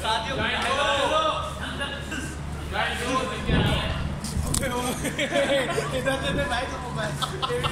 साथियों इधर से भाई तो मोबाइल